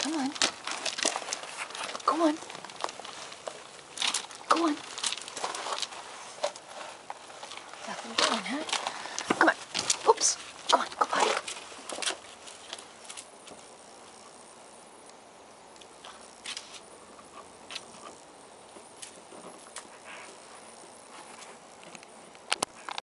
Come on. Go on. Go on. Nothing going, huh?